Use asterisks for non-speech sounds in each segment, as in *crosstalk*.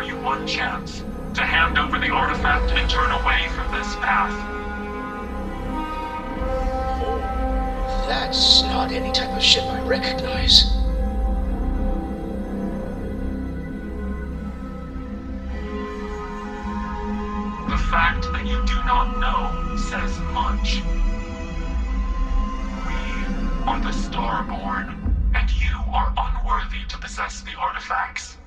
offer you one chance to hand over the artifact and turn away from this path. Oh, that's not any type of ship I recognize. The fact that you do not know says much. We are the Starborn, and you are unworthy to possess the artifacts.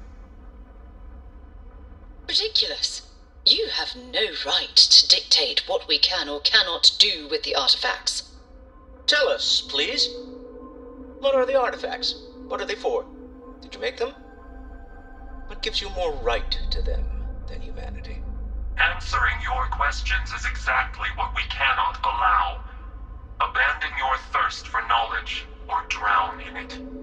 Ridiculous. You have no right to dictate what we can or cannot do with the artifacts. Tell us, please. What are the artifacts? What are they for? Did you make them? What gives you more right to them than humanity? Answering your questions is exactly what we cannot allow. Abandon your thirst for knowledge, or drown in it.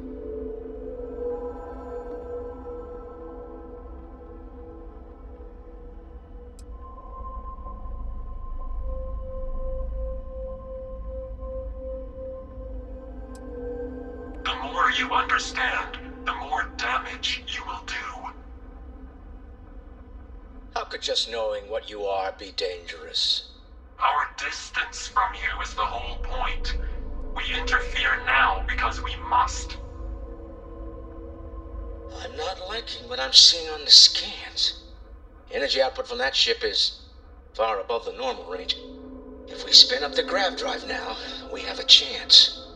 How could just knowing what you are be dangerous? Our distance from you is the whole point. We interfere now because we must. I'm not liking what I'm seeing on the scans. Energy output from that ship is far above the normal range. If we spin up the grav drive now, we have a chance.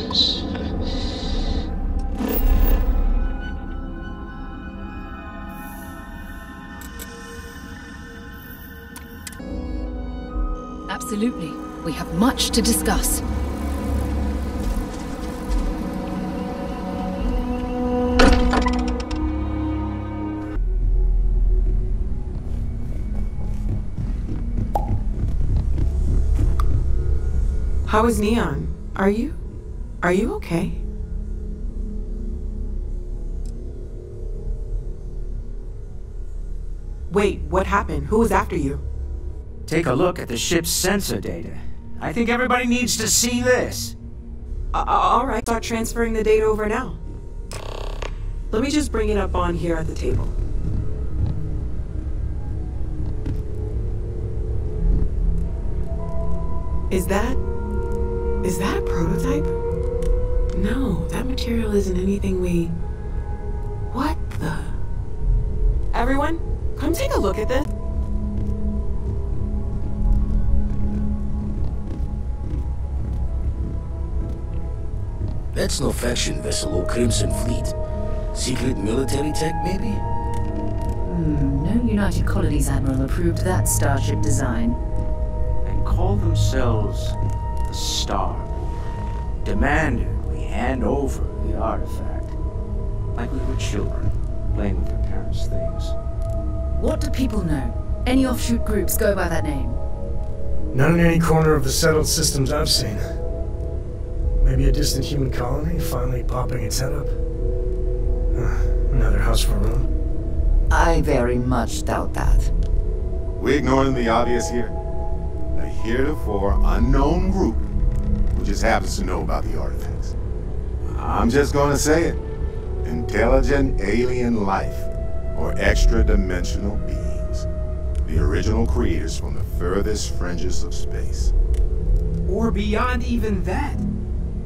Ship's sensors. Absolutely. We have much to discuss. How is Neon? Are you? Are you okay? Wait, what happened? Who was after you? Take a look at the ship's sensor data. I think everybody needs to see this. Uh, Alright, start transferring the data over now. Let me just bring it up on here at the table. Is that. Is that a prototype? No, that material isn't anything we. What the? Everyone, come take a look at this. That's no faction vessel or Crimson Fleet. Secret military tech, maybe? Hmm, no United Colonies Admiral approved that starship design. And call themselves the Star. Demanded we hand over the artifact. Like we were children, playing with their parents' things. What do people know? Any offshoot groups go by that name? Not in any corner of the settled systems I've seen. Maybe a distant human colony finally popping its head up. Uh, another House Va'ruun. I very much doubt that. We ignoring the obvious here? A heretofore unknown group who just happens to know about the artifacts. I'm just gonna say it. Intelligent alien life, or extra-dimensional beings. The original creators from the furthest fringes of space. Or beyond even that.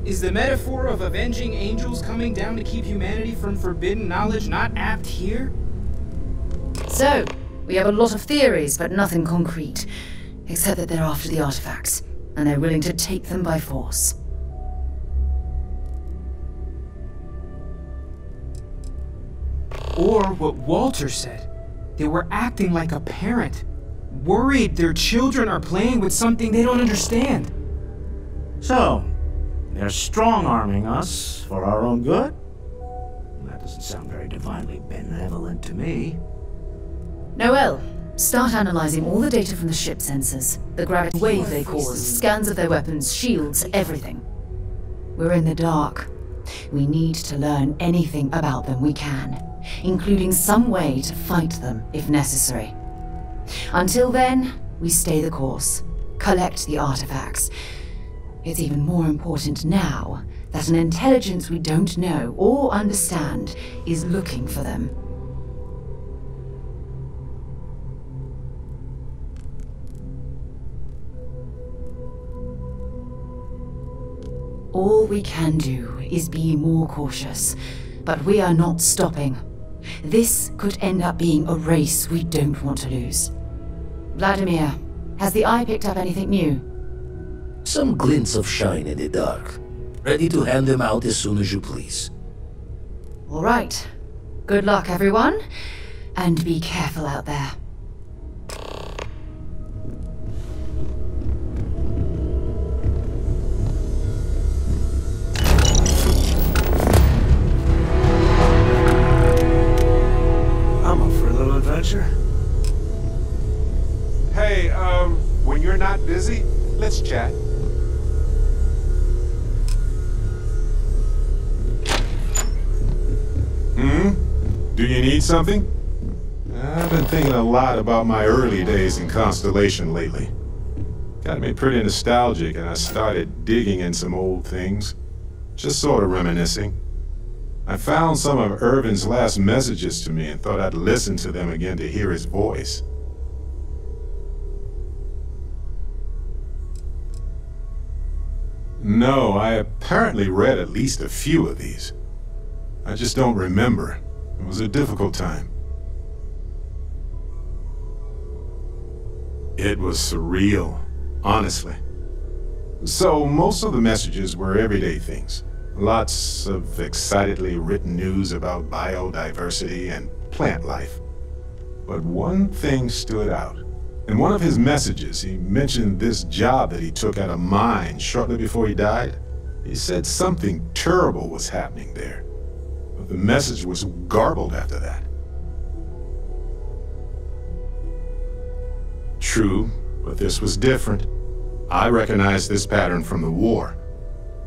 Is the metaphor of avenging angels coming down to keep humanity from forbidden knowledge not apt here? So, we have a lot of theories, but nothing concrete. Except that they're after the artifacts, and they're willing to take them by force. Or what Walter said. They were acting like a parent, worried their children are playing with something they don't understand. So, they're strong arming us for our own good? That doesn't sound very divinely benevolent to me. Noel, start analyzing all the data from the ship sensors, the gravity wave they caused, scans of their weapons, shields, everything. We're in the dark. We need to learn anything about them we can, including some way to fight them if necessary. Until then, we stay the course, collect the artifacts. It's even more important now that an intelligence we don't know or understand is looking for them. All we can do is be more cautious, but we are not stopping. This could end up being a race we don't want to lose. Vladimir, has the eye picked up anything new? Some glints of shine in the dark. Ready to hand them out as soon as you please. All right. Good luck, everyone. And be careful out there. Something? I've been thinking a lot about my early days in Constellation lately. Got me pretty nostalgic, and I started digging in some old things. Just sort of reminiscing. I found some of Irvin's last messages to me and thought I'd listen to them again to hear his voice. No, I apparently read at least a few of these. I just don't remember. It was a difficult time. It was surreal, honestly. So, most of the messages were everyday things. Lots of excitedly written news about biodiversity and plant life. But one thing stood out. In one of his messages, he mentioned this job that he took at a mine shortly before he died. He said something terrible was happening there. But the message was garbled after that. True, but this was different. I recognized this pattern from the war.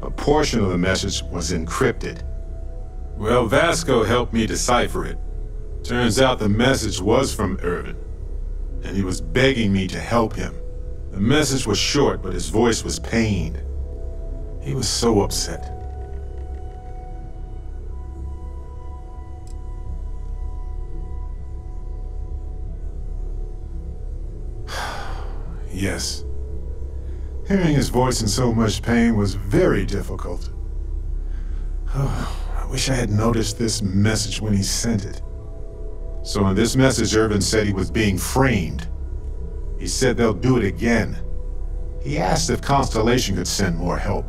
A portion of the message was encrypted. Well, Vasco helped me decipher it. Turns out the message was from Irvin, and he was begging me to help him. The message was short, but his voice was pained. He was so upset. Yes. Hearing his voice in so much pain was very difficult. Oh, *sighs* I wish I had noticed this message when he sent it. So in this message, Irvin said he was being framed. He said they'll do it again. He asked if Constellation could send more help.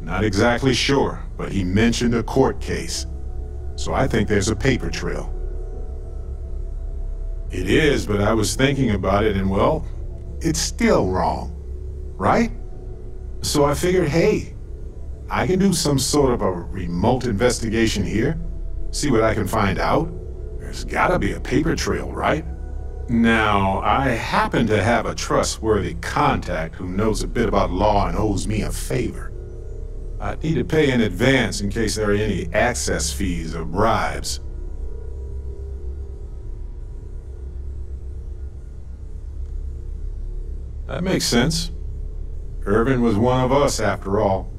Not exactly sure, but he mentioned a court case. So I think there's a paper trail. It is, but I was thinking about it and well, it's still wrong. Right? So I figured, hey, I can do some sort of a remote investigation here. See what I can find out. There's gotta be a paper trail, right? Now, I happen to have a trustworthy contact who knows a bit about law and owes me a favor. I need to pay in advance in case there are any access fees or bribes. That makes sense. Irvin was one of us, after all.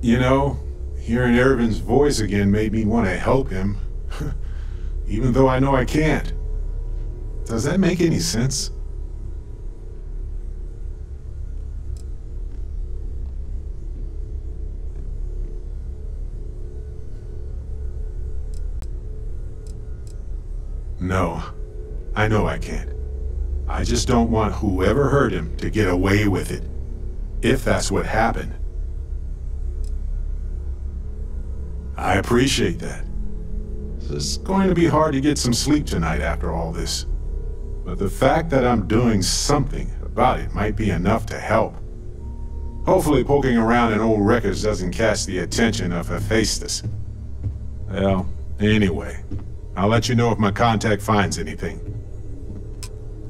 You know, hearing Irvin's voice again made me want to help him. *laughs* Even though I know I can't. Does that make any sense? No, I know I can't. I just don't want whoever hurt him to get away with it. If that's what happened. I appreciate that. It's going to be hard to get some sleep tonight after all this. But the fact that I'm doing something about it might be enough to help. Hopefully poking around in old records doesn't catch the attention of Hephaestus. Well, anyway, I'll let you know if my contact finds anything.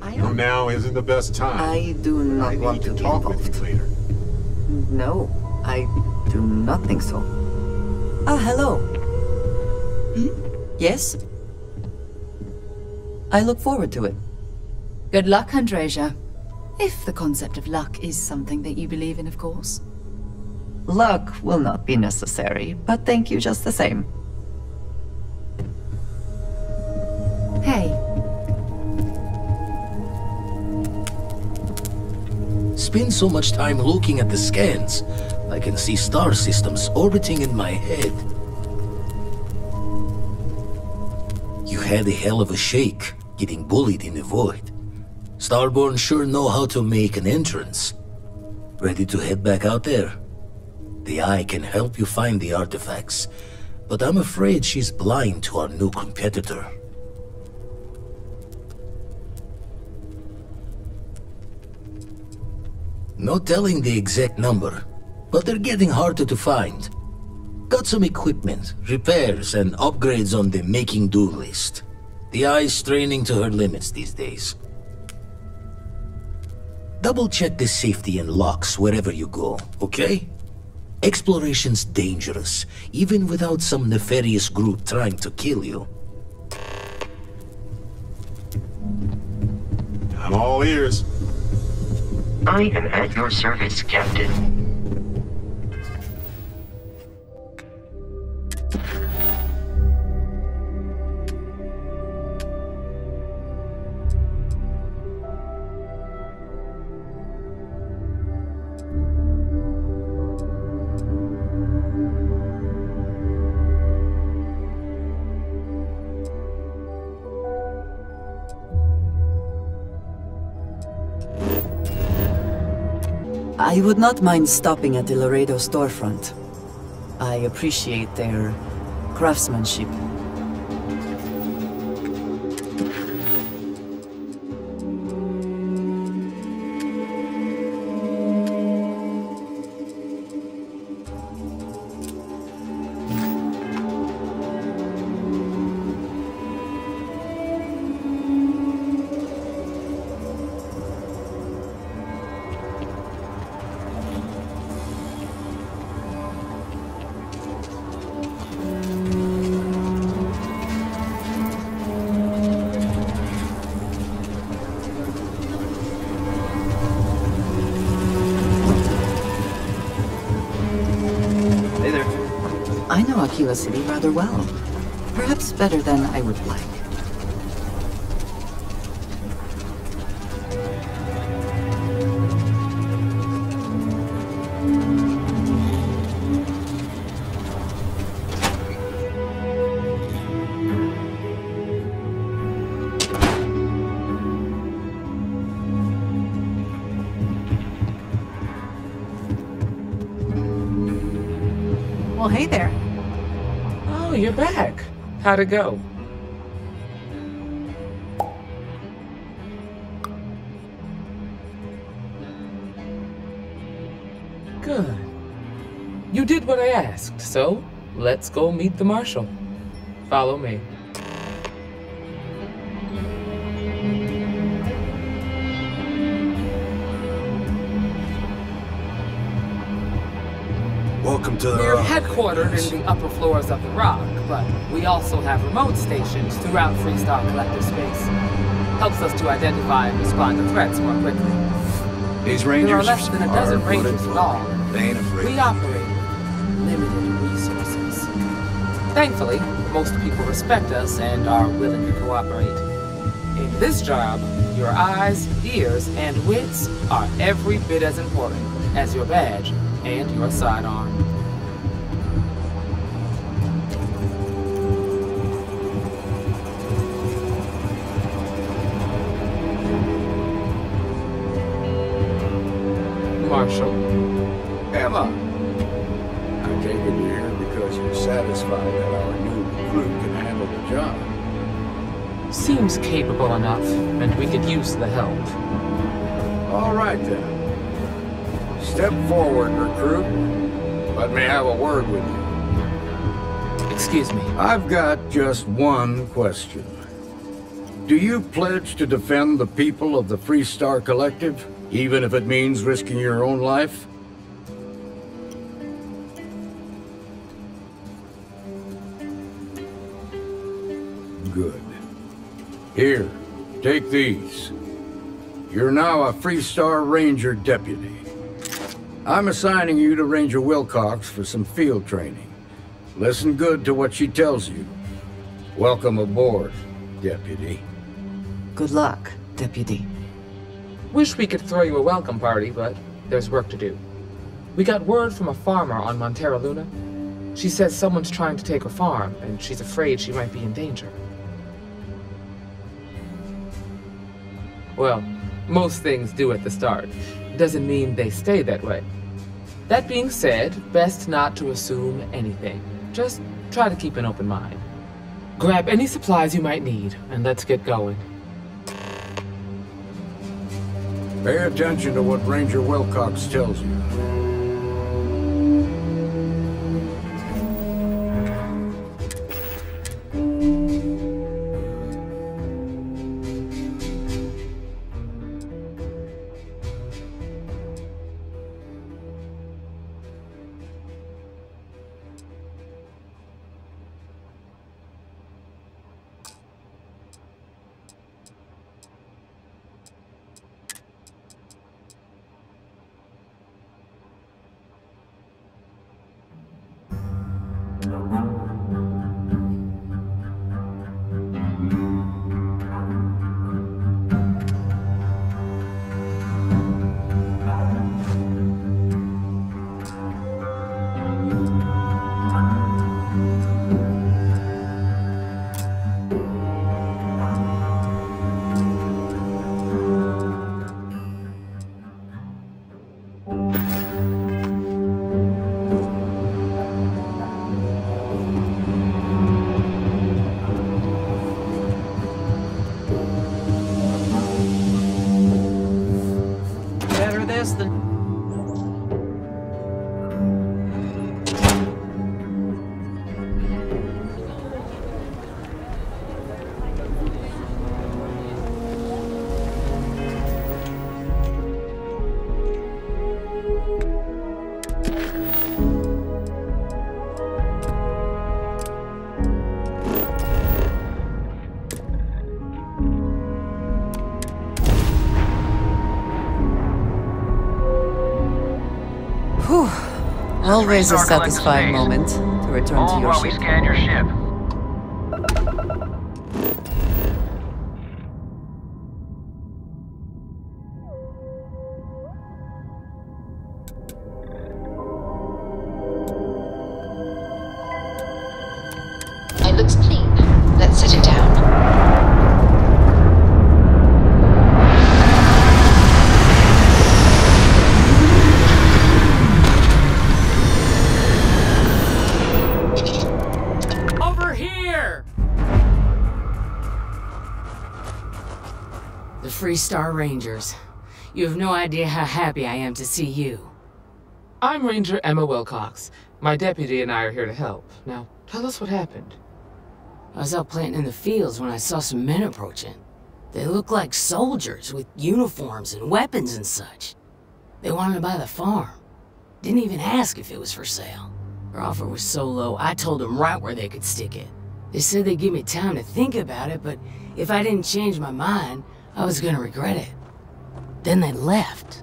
I know now isn't the best time. I do not I want to to talk involved. with you later. No, I do not think so. Ah, hello. Hmm? Yes? I look forward to it. Good luck, Andreja. If the concept of luck is something that you believe in, of course. Luck will not be necessary, but thank you just the same. Spend so much time looking at the scans, I can see star systems orbiting in my head. You had a hell of a shake, getting bullied in the void. Starborn sure know how to make an entrance. Ready to head back out there? The Eye can help you find the artifacts, but I'm afraid she's blind to our new competitor. No telling the exact number, but they're getting harder to find. Got some equipment, repairs, and upgrades on the making do list. The eye's straining to her limits these days. Double check the safety and locks wherever you go, okay? Exploration's dangerous, even without some nefarious group trying to kill you. I'm all ears. I am at your service, Captain. I would not mind stopping at the Laredo storefront. I appreciate their craftsmanship. Akila City rather well. Perhaps better than I would like. Well, hey there. You're back. How'd it go? Good. You did what I asked, so let's go meet the marshal. Follow me. To the We're Rock. headquartered in the upper floors of the Rock, but we also have remote stations throughout Freestar Collective space. Helps us to identify and respond to threats more quickly. These There are rangers less than a dozen rangers in all. They ain't afraid. We operate with limited resources. Thankfully, most people respect us and are willing to cooperate. In this job, your eyes, ears, and wits are every bit as important as your badge and your sidearm. Marshall. Emma! I take it you're here because you're satisfied that our new recruit can handle the job. Seems capable enough, and we could use the help. All right then. Step forward, recruit. Let me have a word with you. Excuse me. I've got just one question. Do you pledge to defend the people of the Freestar Collective, even if it means risking your own life? Good. Here, take these. You're now a Freestar Ranger Deputy. I'm assigning you to Ranger Wilcox for some field training. Listen good to what she tells you. Welcome aboard, Deputy. Good luck, Deputy. Wish we could throw you a welcome party, but there's work to do. We got word from a farmer on Montara Luna. She says someone's trying to take her farm, and she's afraid she might be in danger. Well, most things do at the start. Doesn't mean they stay that way. That being said, best not to assume anything. Just try to keep an open mind. Grab any supplies you might need, and let's get going. Pay attention to what Ranger Wilcox tells you. Always a satisfying moment to return to your while we scan your ship. The Freestar Rangers. You have no idea how happy I am to see you. I'm Ranger Emma Wilcox. My deputy and I are here to help. Now, tell us what happened. I was out planting in the fields when I saw some men approaching. They looked like soldiers with uniforms and weapons and such. They wanted to buy the farm. Didn't even ask if it was for sale. Their offer was so low, I told them right where they could stick it. They said they'd give me time to think about it, but if I didn't change my mind, I was gonna regret it. Then they left.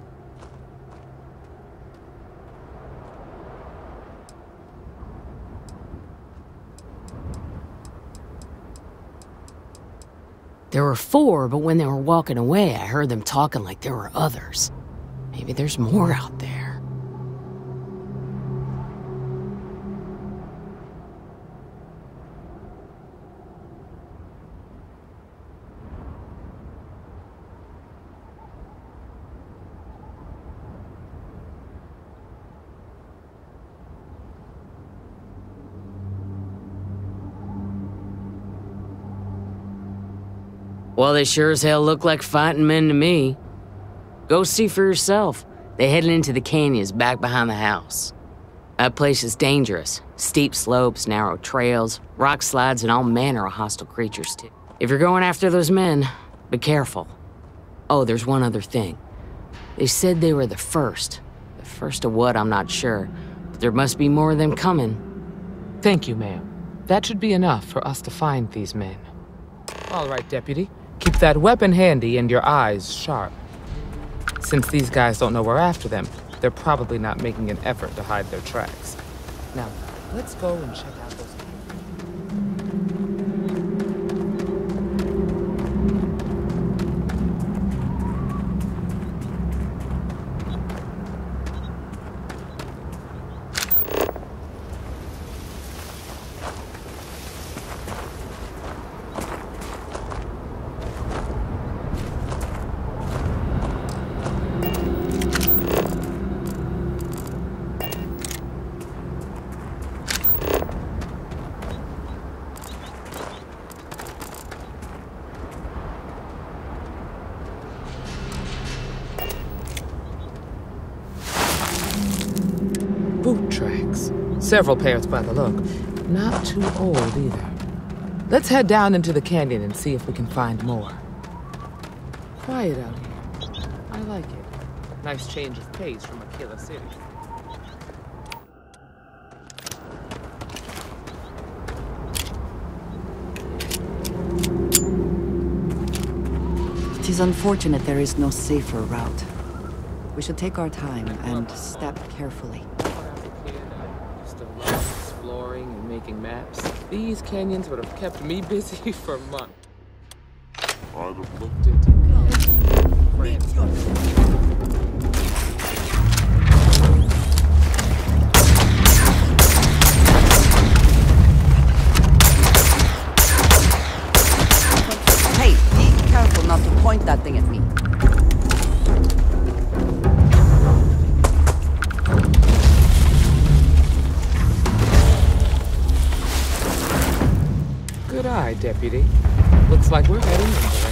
There were four, but when they were walking away, I heard them talking like there were others. Maybe there's more out there. Well, they sure as hell look like fighting men to me. Go see for yourself. They headed into the canyons back behind the house. That place is dangerous. Steep slopes, narrow trails, rock slides, and all manner of hostile creatures, too. If you're going after those men, be careful. Oh, there's one other thing. They said they were the first. The first of what, I'm not sure. But there must be more of them coming. Thank you, ma'am. That should be enough for us to find these men. All right, Deputy. Keep that weapon handy and your eyes sharp. Since these guys don't know we're after them, they're probably not making an effort to hide their tracks. Now, let's go and check out those... boot tracks. Several pairs by the look. Not too old either. Let's head down into the canyon and see if we can find more. Quiet out here. I like it. Nice change of pace from a killer city. It is unfortunate there is no safer route. We should take our time and step carefully. Used to love exploring and making maps. These canyons would have kept me busy *laughs* for months. I'd have looked into Hey, Deputy. Looks like we're heading in